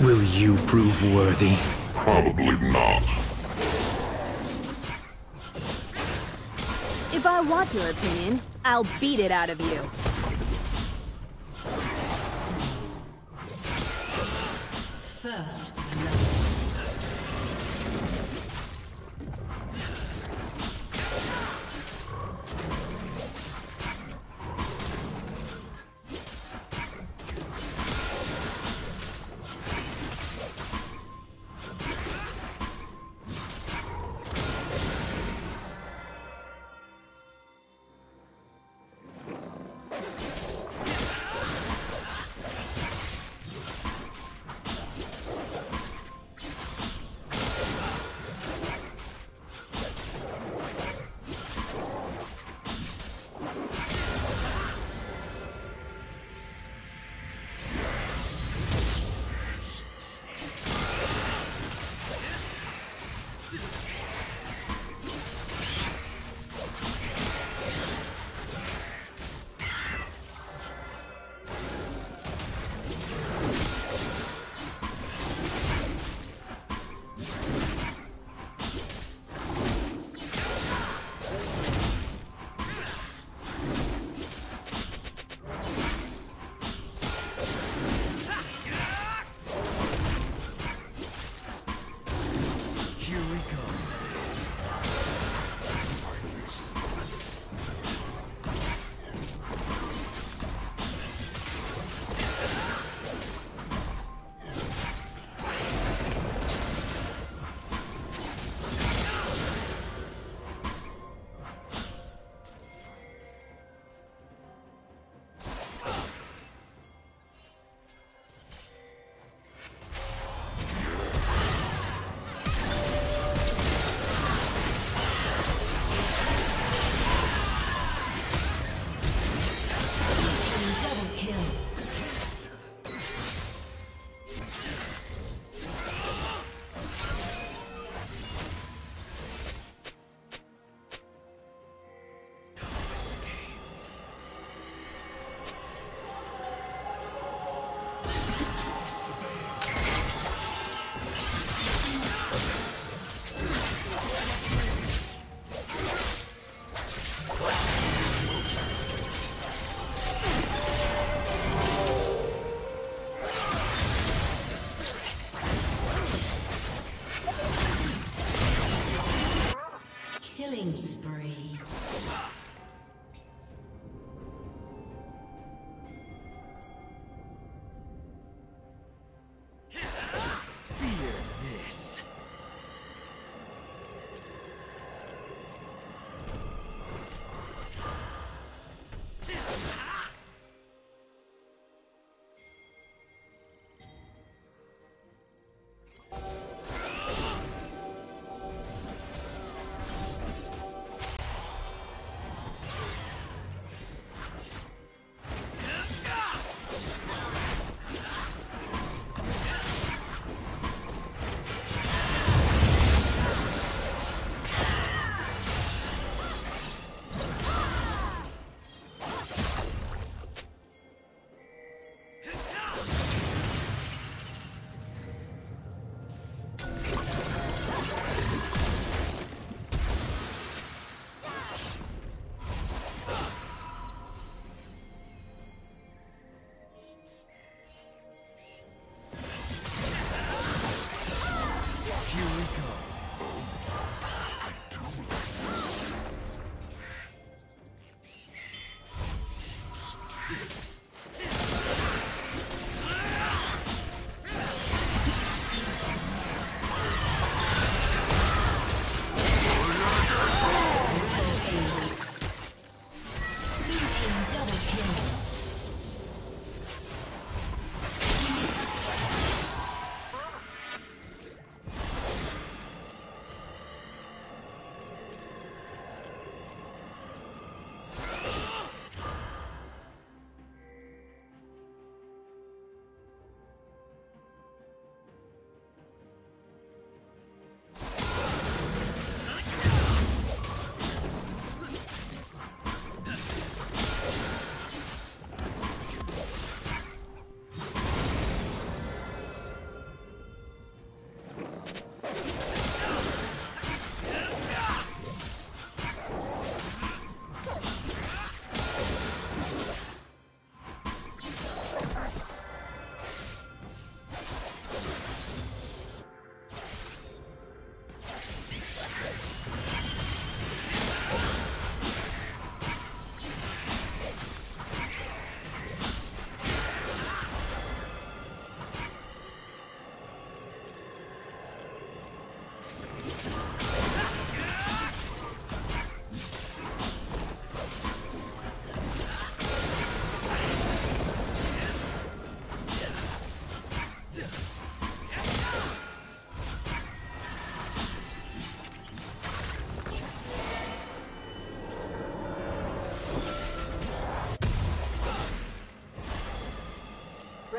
Will you prove worthy? Probably not. If I want your opinion, I'll beat it out of you. First, Double kill.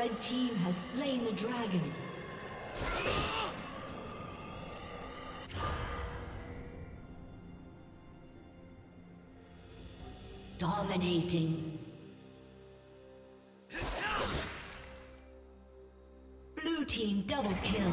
Red team has slain the dragon. Dominating. Blue team double kill.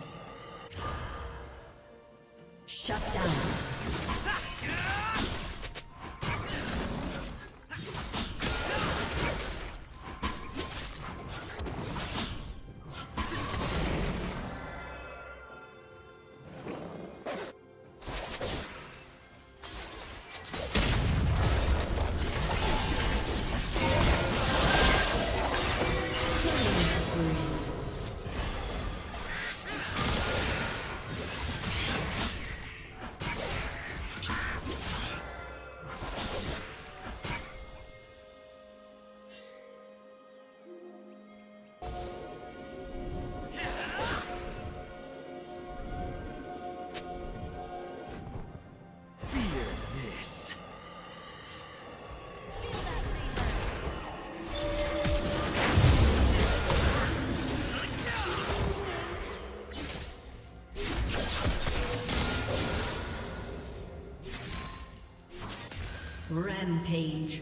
Rampage.